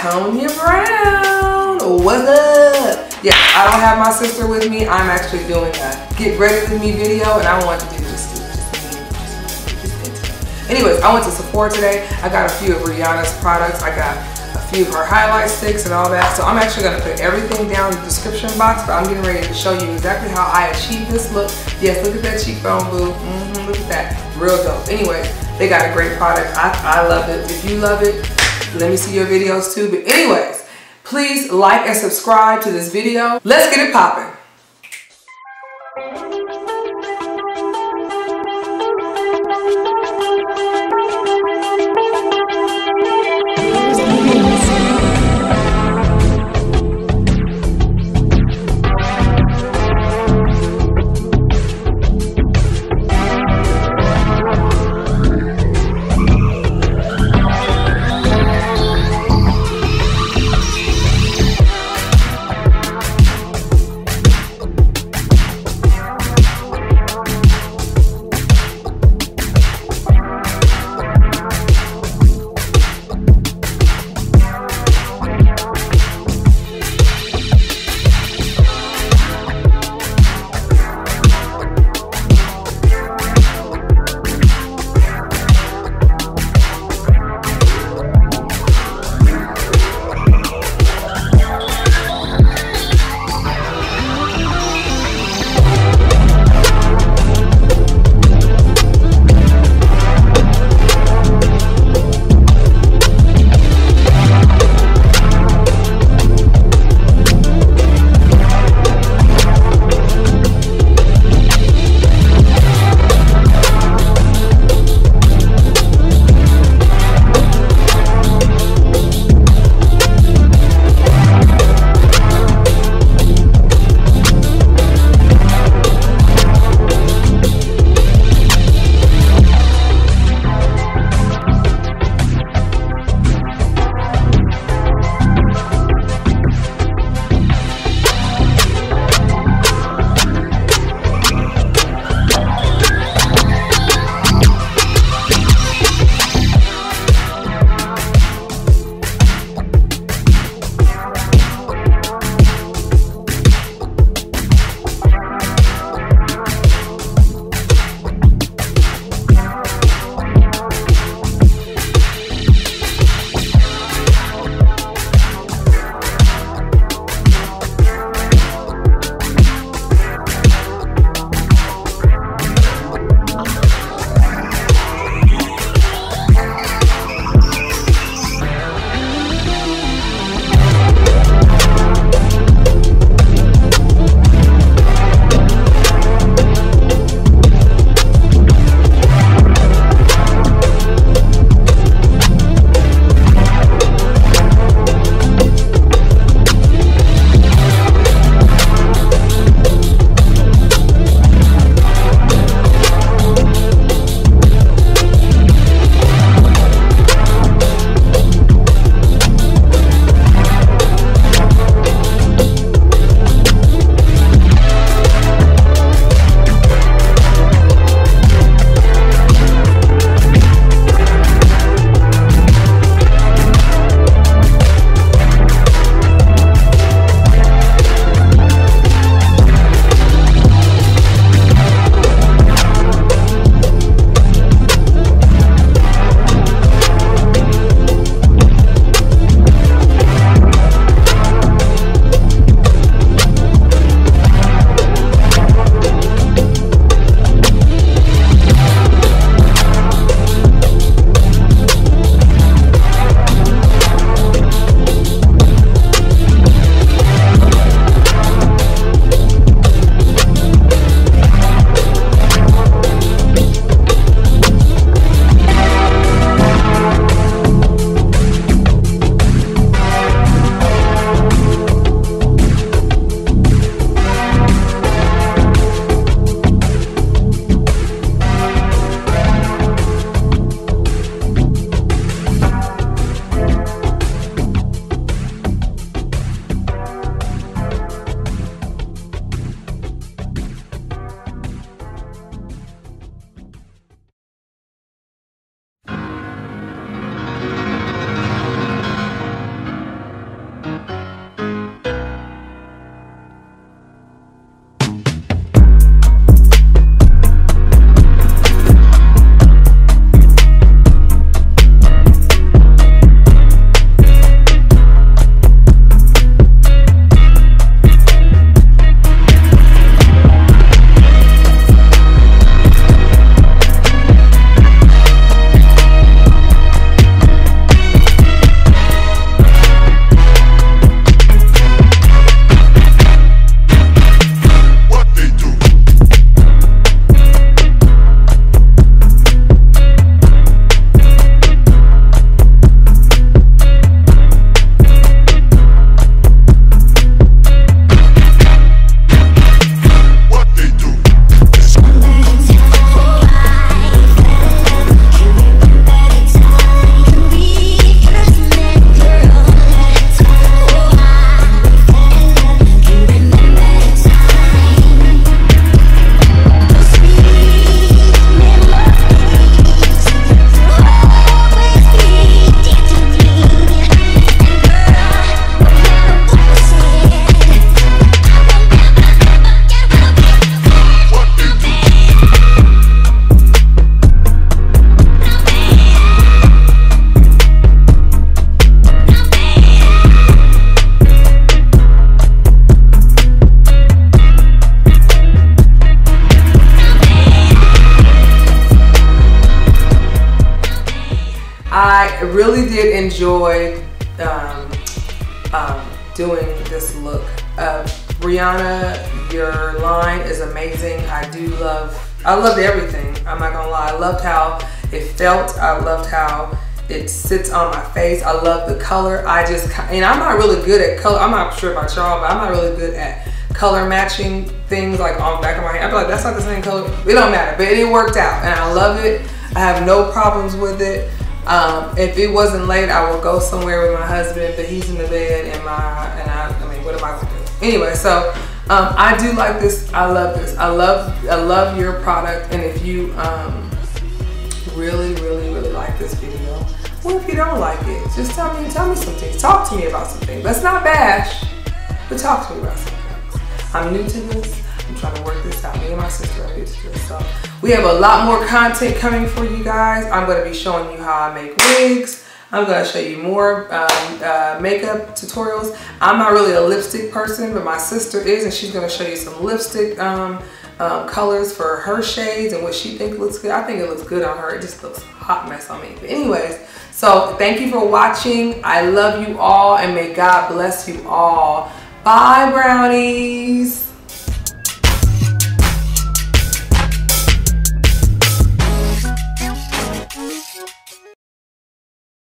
Tonya Brown. What's up? Yeah, I don't have my sister with me. I'm actually doing a get ready with me video and I want to do just, just Anyways, I went to Sephora today. I got a few of Rihanna's products. I got a few of her highlight sticks and all that. So I'm actually gonna put everything down in the description box, but I'm getting ready to show you exactly how I achieved this look. Yes, look at that cheekbone, boo. Mm -hmm, look at that, real dope. Anyways, they got a great product. I, I love it. If you love it, let me see your videos too. But anyways, please like and subscribe to this video. Let's get it popping. Enjoyed um, um, doing this look. Uh, Rihanna, your line is amazing. I do love, I loved everything. I'm not gonna lie. I loved how it felt. I loved how it sits on my face. I love the color. I just, and I'm not really good at color. I'm not sure about y'all, but I'm not really good at color matching things like on the back of my hand. I'm like, that's not the same color. It don't matter, but it worked out and I love it. I have no problems with it. Um, if it wasn't late, I would go somewhere with my husband, but he's in the bed and my, and I, I mean, what am I gonna do? Anyway, so um, I do like this. I love this. I love, I love your product. And if you um, really, really, really like this video, well, if you don't like it, just tell me, tell me some things. Talk to me about something. Let's not bash, but talk to me about something. I'm new to this. Trying to work this out. Me and my sister are this. So we have a lot more content coming for you guys. I'm going to be showing you how I make wigs. I'm going to show you more um, uh, makeup tutorials. I'm not really a lipstick person, but my sister is, and she's going to show you some lipstick um, um, colors for her shades and what she thinks looks good. I think it looks good on her. It just looks hot mess on me. But anyways, so thank you for watching. I love you all, and may God bless you all. Bye, brownies.